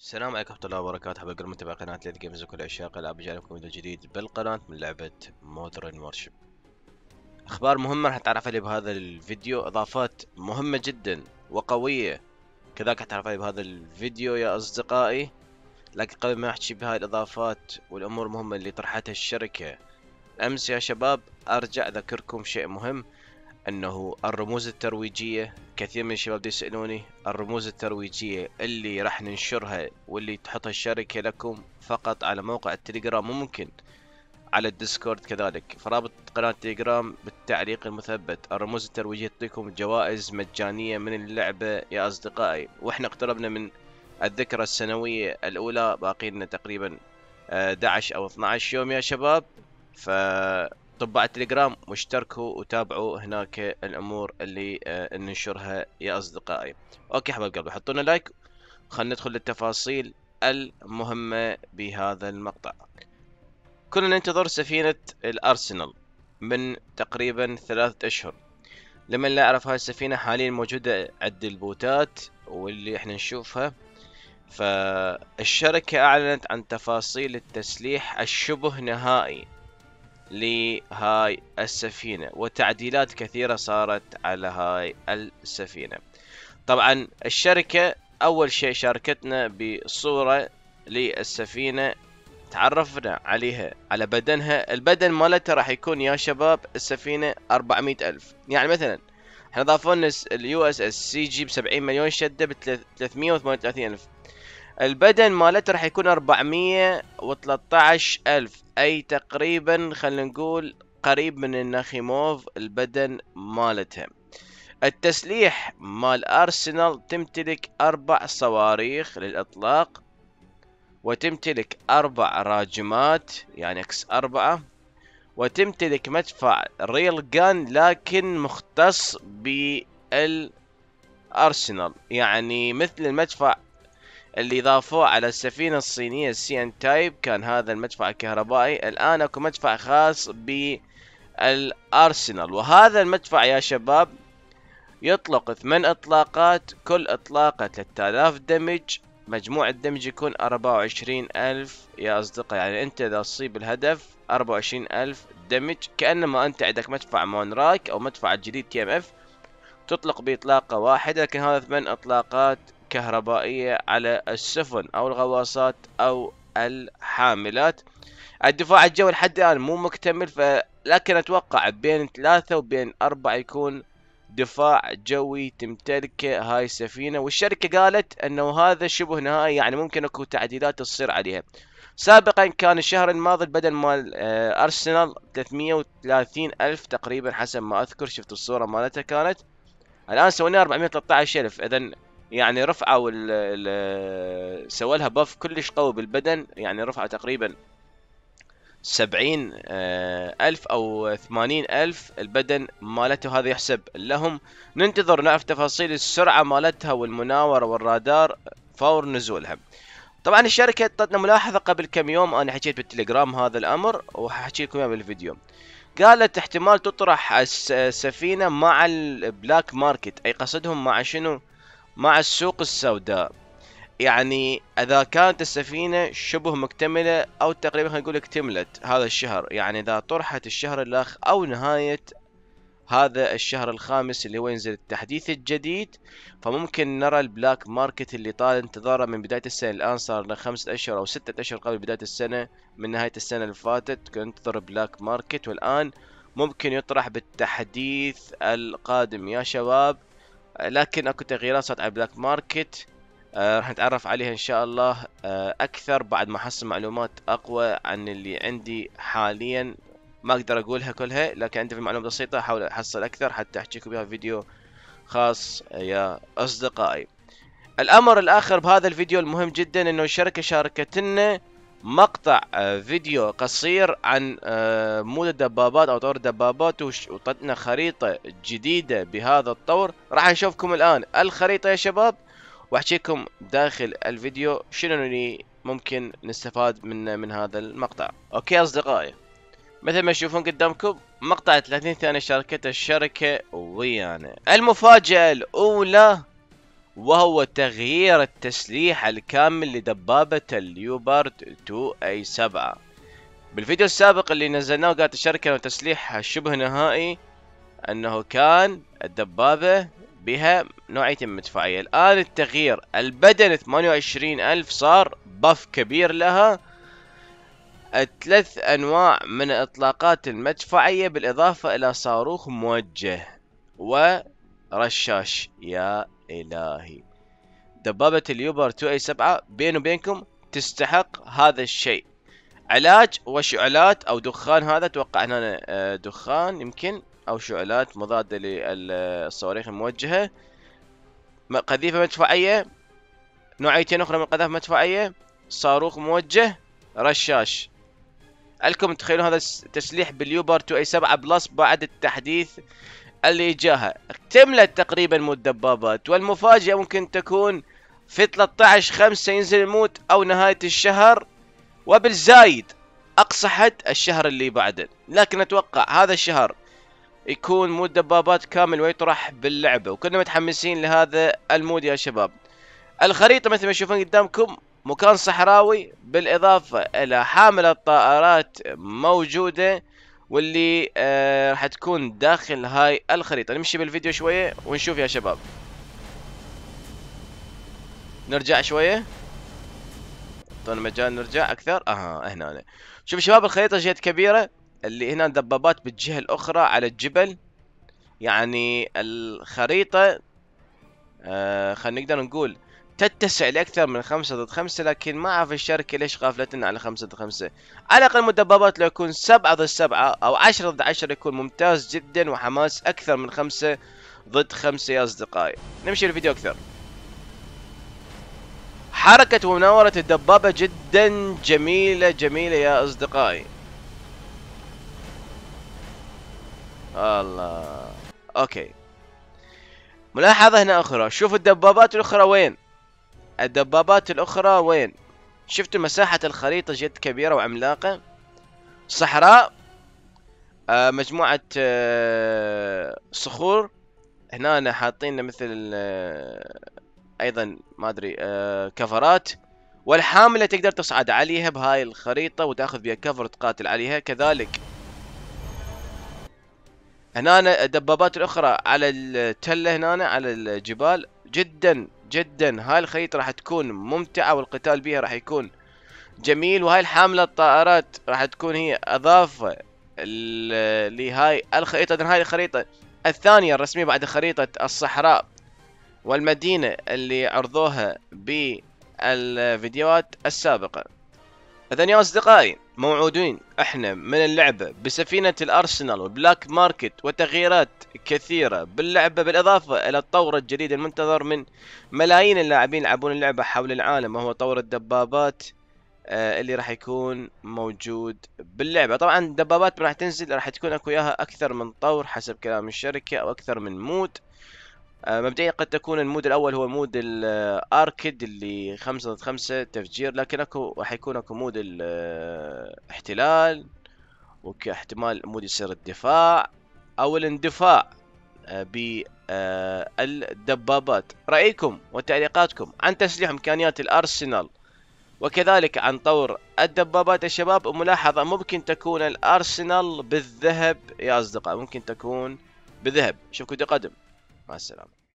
السلام عليكم ورحمة الله وبركاته. حبايب قلبي متابعي قناة ليد Games وكل عشاق الألعاب جايلكم فيديو جديد بالقناة من لعبة Modern Warships أخبار مهمة راح نتعرف عليها بهذا الفيديو. إضافات مهمة جدا وقوية. كذلك نتعرف عليها بهذا الفيديو يا أصدقائي. لكن قبل ما أحكي بهاي الإضافات والأمور المهمة اللي طرحتها الشركة أمس يا شباب أرجع أذكركم شيء مهم. أنه الرموز الترويجية كثير من الشباب يسألوني الرموز الترويجية اللي راح ننشرها واللي تحطها الشركة لكم فقط على موقع التليجرام ممكن على الديسكورد كذلك. فرابط قناة التليجرام بالتعليق المثبت. الرموز الترويجية تعطيكم جوائز مجانية من اللعبة يا أصدقائي. وإحنا اقتربنا من الذكرى السنوية الأولى باقي لنا تقريبا 11 أو 12 يوم يا شباب. فطبوا ع التليجرام واشتركوا وتابعوا هناك الأمور اللي آه ننشرها يا أصدقائي. أوكي حبايب قلبي حطوا لنا لايك. خلينا ندخل للتفاصيل المهمة بهذا المقطع. كنا ننتظر سفينة الأرسنال من تقريبا ثلاثة أشهر. لمن لا يعرف هاي السفينة حاليا موجودة عند البوتات واللي إحنا نشوفها. فالشركة أعلنت عن تفاصيل التسليح الشبه نهائي. لهاي السفينة وتعديلات كثيرة صارت على هاي السفينة. طبعا الشركة أول شيء شاركتنا بصورة للسفينة تعرفنا عليها على بدنها. البدن مالتها راح يكون يا شباب السفينة 400 ألف. يعني مثلا إحنا ضافوا لنا ال USS CG ب 70 مليون شدة ب 338 ألف. البدن مالته راح يكون 413 ألف. أي تقريبا خلينا نقول قريب من الناخيموف البدن مالتها التسليح مال أرسنال تمتلك أربع صواريخ للإطلاق وتمتلك أربع راجمات يعني X أربعة وتمتلك مدفع railgun لكن مختص بالأرسنال يعني مثل المدفع اللي ضافوه على السفينة الصينية ال CN Type كان هذا المدفع الكهربائي. الآن أكو مدفع خاص بالأرسنال. وهذا المدفع يا شباب يطلق ثمان إطلاقات كل إطلاقة 3000 damage. مجموع ال damage يكون 24 ألف. يا أصدقاء يعني أنت إذا تصيب الهدف 24 ألف damage. كأنما أنت عندك مدفع مونراك أو مدفع الجديد TMF تطلق بإطلاقة واحدة. لكن هذا ثمان إطلاقات كهربائية على السفن أو الغواصات أو الحاملات. الدفاع الجوي لحد الآن مو مكتمل لكن أتوقع بين ثلاثة وبين أربعة يكون دفاع جوي تمتلكه هاي السفينة. والشركة قالت أنه هذا شبه نهائي يعني ممكن أكو تعديلات تصير عليها. سابقا كان الشهر الماضي البدن مال آه، أرسنال 330 ألف تقريبا حسب ما أذكر شفت الصورة مالتها كانت. الآن سوينا 413 ألف. إذا يعني رفعوا سووا لها buff كلش قوي بالبدن يعني رفعوا تقريبا سبعين آه، ألف أو ثمانين ألف البدن مالته هذا يحسب لهم. ننتظر نعرف تفاصيل السرعة مالتها والمناورة والرادار فور نزولها. طبعا الشركة أعطتنا ملاحظة قبل كم يوم أنا حكيت بالتليجرام هذا الأمر وححكي لكم إياه بالفيديو. قالت احتمال تطرح السفينة مع ال Black Market أي قصدهم مع شنو؟ مع السوق السوداء. يعني إذا كانت السفينة شبه مكتملة أو تقريبا خلينا نقول اكتملت هذا الشهر يعني إذا طرحت الشهر الأخ أو نهاية هذا الشهر الخامس اللي هو ينزل التحديث الجديد فممكن نرى ال Black Market اللي طال انتظاره من بداية السنة الآن صار لنا خمسة أشهر أو ستة أشهر قبل بداية السنة من نهاية السنة اللي فاتت كنت ننتظر Black Market والآن ممكن يطرح بالتحديث القادم. يا شباب لكن أكو تغييرات صارت على Black Market آه راح نتعرف عليها إن شاء الله آه أكثر بعد ما أحصل معلومات أقوى عن اللي عندي حاليا. ما أقدر أقولها كلها لكن عندي في معلومات بسيطة أحاول أحصل أكثر حتى احكيكم بها فيديو خاص يا أصدقائي. الأمر الآخر بهذا الفيديو المهم جدا إنه الشركة شاركتنا مقطع آه، فيديو قصير عن آه، mode الدبابات أو طور الدبابات وانطتنا خريطة جديدة بهذا الطور. راح نشوفكم الآن. الخريطة يا شباب وأحكيكم داخل الفيديو شنو اللي ممكن نستفاد من من هذا المقطع. أوكي أصدقائي مثل ما تشوفون قدامكم مقطع 30 ثانية شاركته الشركة ويانا. المفاجأة الأولى وهو تغيير التسليح الكامل لدبابة اليوبارد 2 اي 7 بالفيديو السابق اللي نزلناه قالت الشركة انه تسليح شبه نهائي أنه كان الدبابة بها نوعية مدفعية الآن التغيير البدن 28 ألف صار بف كبير لها. ثلاث أنواع من الاطلاقات المدفعية بالإضافة إلى صاروخ موجه ورشاش يا إلهي. دبابة اليوبر 2 إي 7 بيني وبينكم تستحق هذا الشيء. علاج وشعلات أو دخان هذا أتوقع هنا آه، دخان يمكن أو شعلات مضادة للصواريخ الموجهة. قذيفة مدفعية نوعيتين أخرى من القذائف المدفعية صاروخ موجه رشاش. لكم تخيلون هذا التسليح بال Leopard 2 A 7 Plus بعد التحديث اللي جاها. اكتملت تقريبا mode دبابات والمفاجأة ممكن تكون في 13 5 ينزل ال mode أو نهاية الشهر وبالزايد اقصى حد الشهر اللي بعده. لكن أتوقع هذا الشهر يكون mode دبابات كامل ويطرح باللعبة وكنا متحمسين لهذا ال mode يا شباب. الخريطة مثل ما تشوفون قدامكم مكان صحراوي بالإضافة إلى حامل الطائرات موجودة. واللي آه راح تكون داخل هاي الخريطة. نمشي بالفيديو شوية ونشوف يا شباب. نرجع شوية. اعطونا مجال نرجع أكثر. أها هنا. شوف شباب الخريطة جهة كبيرة. اللي هنا دبابات بالجهة الأخرى على الجبل. يعني الخريطة آه خلينا نقدر نقول تتسع لأكثر من خمسة ضد خمسة لكن ما أعرف الشركة ليش غافلتنا على خمسة ضد خمسة. على الأقل مدببات لو يكون سبعة ضد سبعة أو عشرة ضد عشرة يكون ممتاز جدا وحماس أكثر من خمسة ضد خمسة يا أصدقائي. نمشي الفيديو أكثر. حركة ومناورة الدبابة جدا جميلة جميلة يا أصدقائي. الله. أوكي. ملاحظة هنا أخرى. شوف الدبابات الأخرى وين. الدبابات الأخرى وين؟ شفتوا مساحة الخريطة جد كبيرة وعملاقة؟ صحراء آه مجموعة آه صخور. هنا حاطين مثل آه أيضا ما أدري آه كفرات. والحاملة تقدر تصعد عليها بهاي الخريطة وتأخذ بها كفر تقاتل عليها. كذلك هنا الدبابات الأخرى على التلة هنا على الجبال. جدا جدا. هاي الخريطة راح تكون ممتعة والقتال بها راح يكون جميل وهاي الحاملة الطائرات راح تكون هي أضافة لهاي الخريطة. هاي الخريطة الثانية الرسمية بعد خريطة الصحراء والمدينة اللي عرضوها بالفيديوهات السابقة. اذا يا أصدقائي موعودين. إحنا من اللعبة بسفينة ال Arsenal وال black market وتغييرات كثيرة باللعبة بالإضافة إلى الطور الجديد المنتظر من ملايين اللاعبين يلعبون اللعبة حول العالم وهو طور الدبابات آه اللي راح يكون موجود باللعبة. طبعا الدبابات راح تنزل راح تكون أكو إياها أكثر من طور حسب كلام الشركة أو أكثر من mode. مبدئيا قد تكون ال mode الأول هو mode ال arcade اللي خمسة ضد خمسة تفجير لكن أكو راح يكون أكو mode الاحتلال وكاحتمال mode يصير الدفاع أو الاندفاع آه، بالدبابات رأيكم وتعليقاتكم عن تسليح إمكانيات الأرسنال وكذلك عن طور الدبابات يا شباب وملاحظة ممكن تكون الأرسنال بالذهب يا أصدقاء ممكن تكون بذهب اشوفكم قدم مع السلامة.